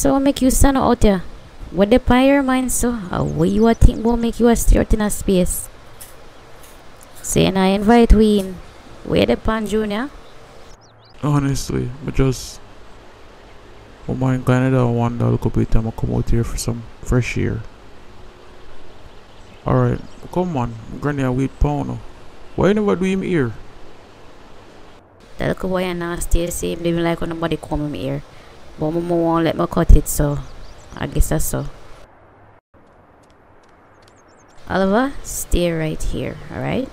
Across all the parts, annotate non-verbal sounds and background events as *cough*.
So make you stand out there? What the your mind so? Uh, what you a think will make you a stay out in a space? Saying I invite we in. Where the pan junior? Honestly, I just I'm in Canada I wonder a little bit time I come out here for some fresh air. Alright, come on, granny I wait pound. Why you never do him here? That little boy and nasty same living like when nobody come him here. But mama won't let me cut it so I guess that's so. Oliver, stay right here, alright?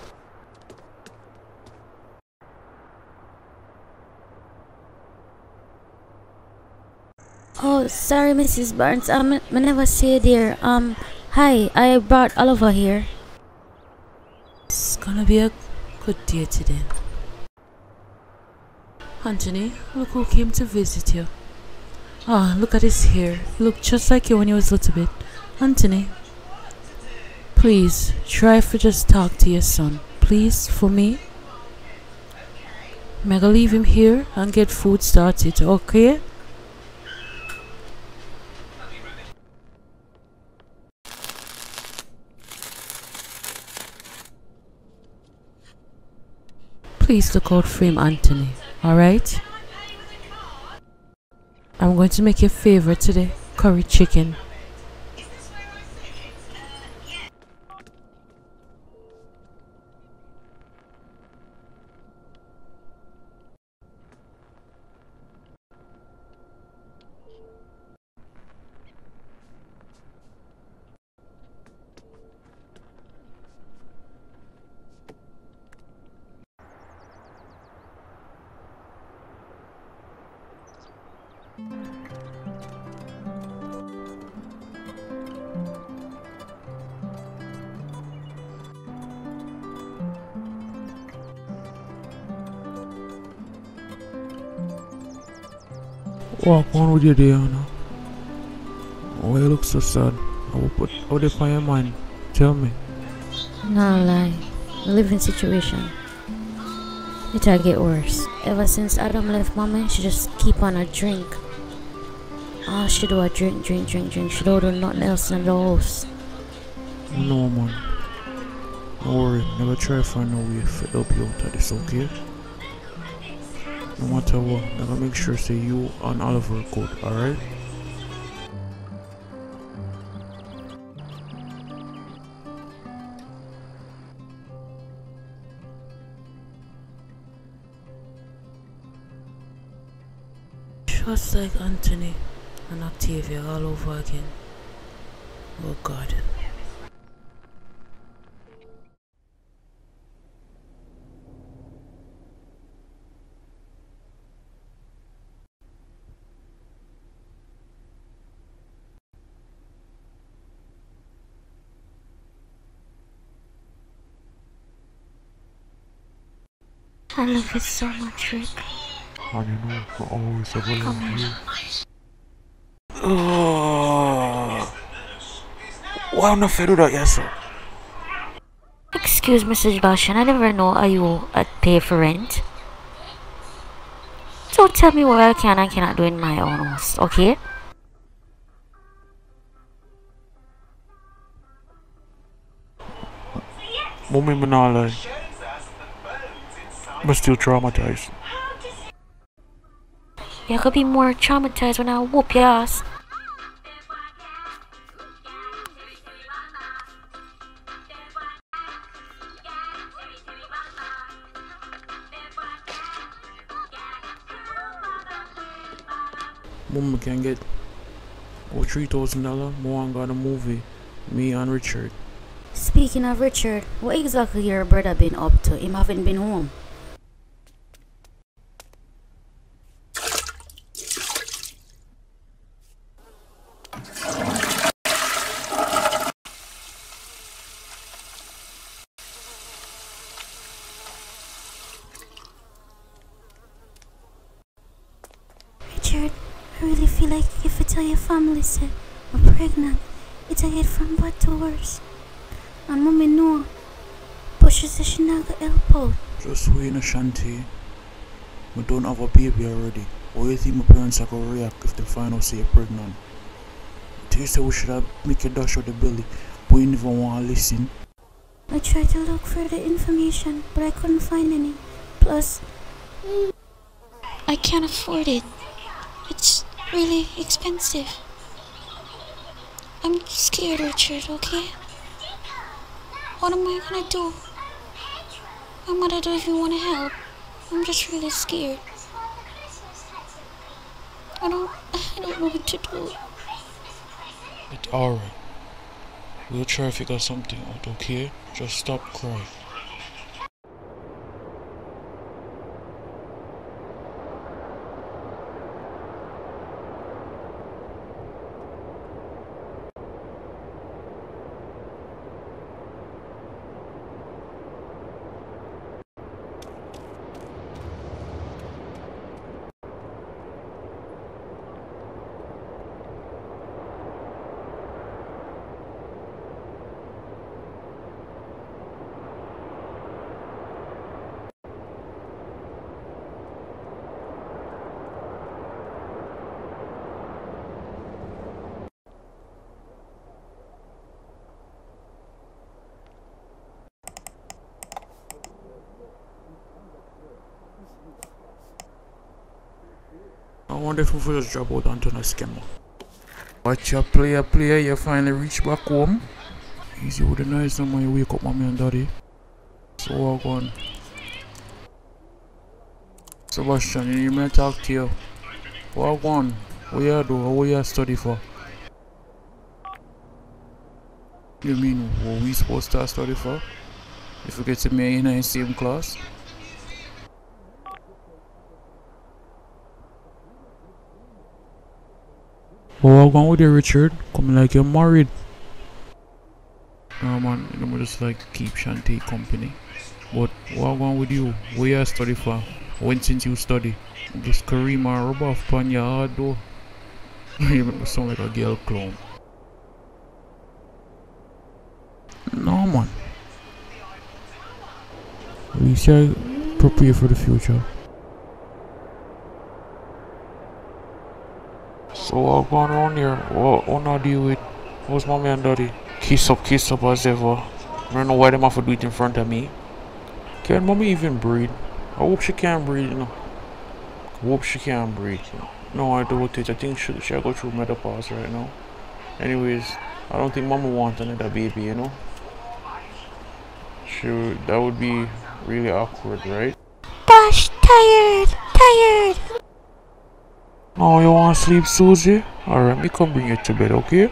Oh, sorry, Mrs. Barnes. Um, I never say there. Um, hi, I brought Oliver here. It's gonna be a good day today. Anthony, look who came to visit you. Ah, look at his hair. He looked just like you when he was a little bit. Anthony, please try for just talk to your son. Please, for me. Gonna leave him here and get food started, okay? Please look out for him, Anthony. Alright? I'm going to make your favorite today curry chicken. Walk on with your day, Anna. Why you look so sad? I will put how they find your mind. Tell me. No lie. Living situation. It'll get worse. Ever since Adam left Mama, she just keep on a drink. All she do a drink, drink, drink, drink. She don't do nothing else in the house. No man. Don't worry, never try to find a way to help you out of this, okay? No matter what, never make sure say you and Oliver good, alright? Just like Anthony and Octavia all over again. Oh God. I love you so much, Rick. And you know, I always have a Come love on. you. Oh. Why am I fed with that, yes, sir? Excuse me, Mrs. Bashan. I never know are you at pay for rent. Don't tell me what I can and cannot do in my own house, okay? Mommy, me not still traumatized. You could be more traumatized when I whoop your ass. Mom can get oh three thousand dollar more and got a movie. Me and Richard. Speaking of Richard, what exactly your brother been up to? Him haven't been home. Richard, I really feel like if I tell your family say I'm pregnant, it'll get from bad to worse. And mommy know. But she said she not gonna help out. Just wait in a shanty. We don't have a baby already. How you think my parents are gonna react if they find out say you're pregnant? They say we should have make a dash out the belly, but you never wanna listen. I tried to look for the information, but I couldn't find any. Plus, I can't afford it. Really expensive. I'm scared, Richard, okay? What am I gonna do? My mother doesn't even want to help. I'm just really scared. I don't, I don't know what to do. It's alright. We'll try to figure something out, okay? Just stop crying. Wonder if we just drop out onto a scammer. Watch your player, player, you finally reach back home. Easy with the noise when you wake up mommy and daddy. So uh, we're going. Sebastian, you may talk to you. What on? What you do? What you study for? You mean what we supposed to study for? If you get to me in the same class? Well, what going with you, Richard? Coming like you're married. No man, know, just like keep Shanti company. But what going with you? Where you study for? When since you study? This Karima rub off on your hard though. *laughs* you sound like a girl clown. No man. Least I prepare for the future. So what going on here? What what not deal with? Who's mommy and daddy? Kiss up, kiss up as ever. I don't know why them have to do it in front of me. Can mommy even breathe? I hope she can breathe, you know. Hope she can breathe. No, I doubt it. I think she she go through menopause right now. Anyways, I don't think mama wants another baby, you know. She that would be really awkward, right? Gosh, tired, tired. Oh, you want to sleep, Susie? Alright, me come bring you to bed, okay?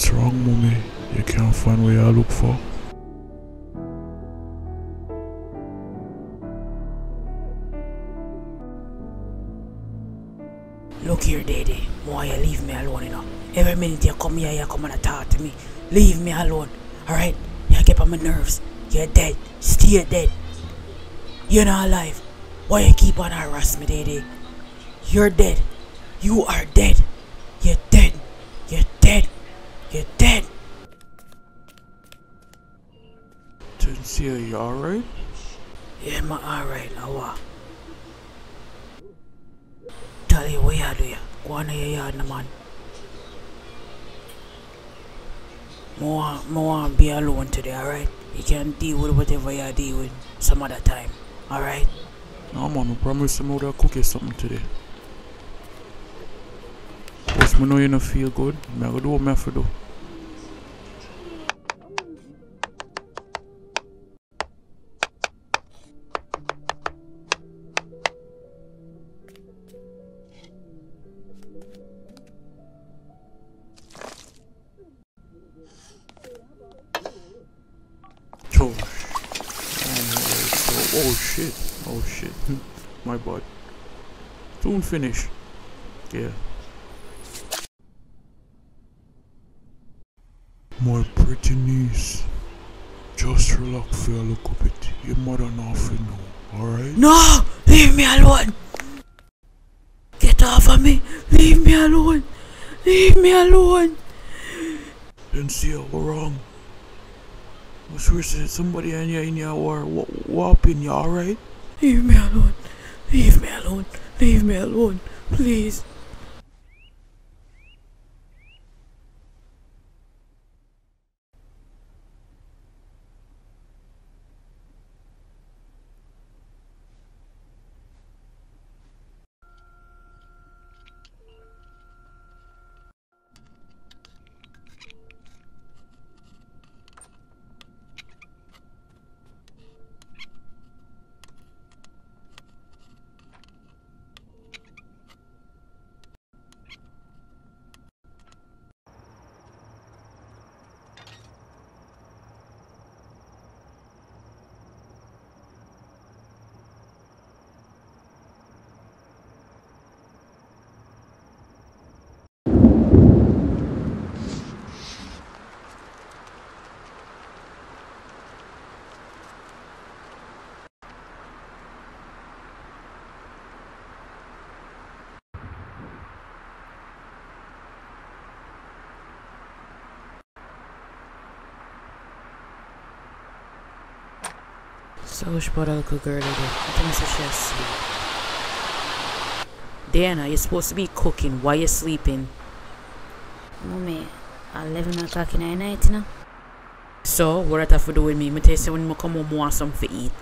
What's wrong, mommy? You can't find what I look for? Look here, Daddy. Why you leave me alone, you know? Every minute you come here, you come and talk to me. Leave me alone, alright? You get on my nerves. You're dead. Stay dead. You're not alive. Why you keep on harassing me, Daddy? You're dead. You are dead. You're dead. You're dead. You're dead. Sincere, you alright? Yeah, I'm alright. Now what? Tell you what you do, ya. Go on to your yard, no, man. More, more be alone today, alright? You can deal with whatever you deal with some other time, alright? No, man, I promise you I'll cook you something today. Once me know you don't feel good, me I go do what me have to do. Shit, oh shit, *laughs* my bad. Soon finish. Yeah. My pretty niece. Just relax for a little bit. Your mother not for know, alright? No! Leave me alone! Get off of me! Leave me alone! Leave me alone! Then see how wrong. I swear said somebody in your in your war whopping you, alright? Leave me alone! Leave me alone! Leave me alone! Please! So which brought a little girl again? I think so she asleep. Diana, you're supposed to be cooking. Why you sleeping? Mommy, 11 o'clock in the night now. So, what that have to do with me? Tell you when I come home, I want something to eat.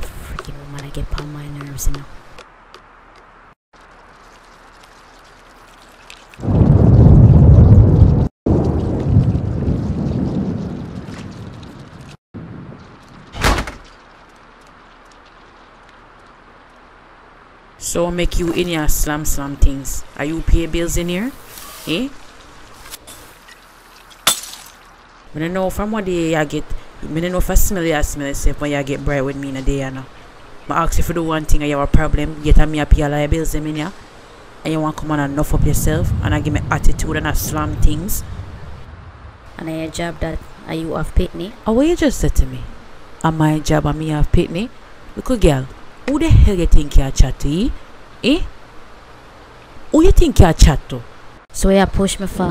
Freaking woman, I get on my nerves, you know. So make you in your slam slam things. Are you pay bills in here? Eh? I don't know from what day you get. I don't know if I smell you smell yourself when you get bright with me in a day, you know. I ask you for do one thing and you have a problem, get a me a pay all your bills in here. And you want to come on and enough up yourself and I give me attitude and I slam things. And I job that are you off pitney? Oh, what you just said to me? Am my job and me have pitney? Look, girl, who the hell you think you chat to, eh? Who you think you chat to? So you push me for?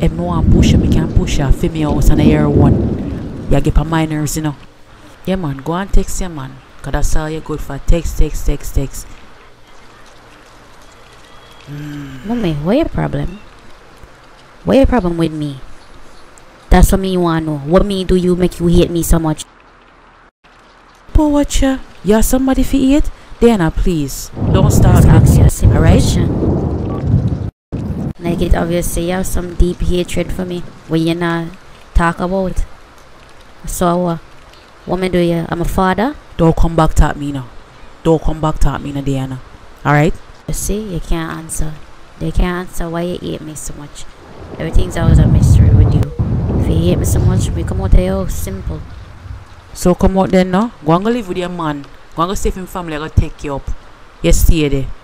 If me want push me can push you for me house and I hear one. You get my nerves, you know. Yeah, man, go and text your man. Cause that's all you good for. Text, text, text, text. Mommy, what your problem? What your problem with me? That's what me want to know. What me do you make you hate me so much? But watch ya. you're somebody for eat? Diana, please. Don't start Just ask with a simple Alright? question. Like it obviously you have some deep hatred for me. What you not talk about? So uh, what me do you? I'm a father. Don't come back to me now. Don't come back to me now, Diana. Alright? You see, you can't answer. They can't answer why you hate me so much. Everything's always a mystery with you. So much, we come out house. Simple. So come out then now. Go and go live with your man. Go and go with him family. I go take you up. You there.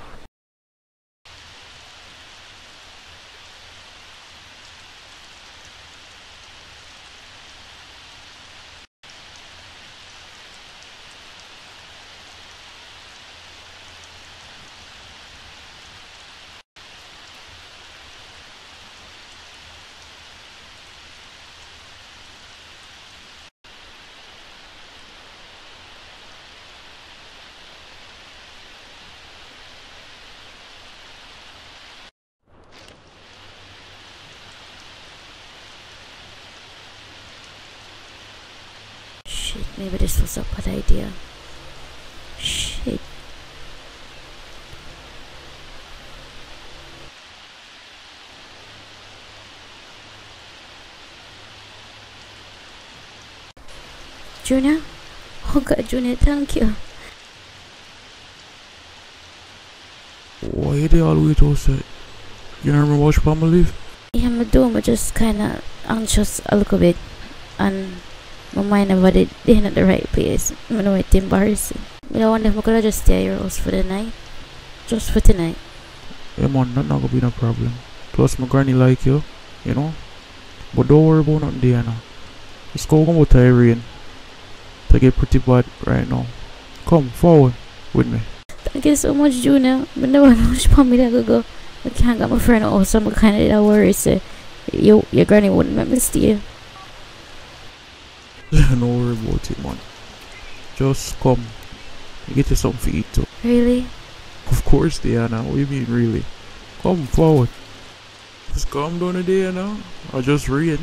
Shit, maybe this was a bad idea. Shit. Junior? Oh God, Junior, thank you. Why they all wait outside? You remember watch Palmer leave? Yeah, I do. I'm just kind of anxious a little bit. And my mind about it being at the right place. I know it's embarrassing. I don't wonder if I could just stay at your house for the night. Just for tonight. Yeah, man, that not gonna be no problem. Plus, my granny like you, you know. But don't worry about nothing, Diana. It's going about to rain. To get pretty bad right now. Come forward with me. Thank you so much, Junior. I never know which that could go. I can't get my friend out, so I'm kind of worried. Say, your, your granny wouldn't let me stay. *laughs* no worry about it, man. Just come. Get you something to eat too. Really? Of course, Diana. What do you mean, really? Come forward. Just calm down, Diana. I just rain.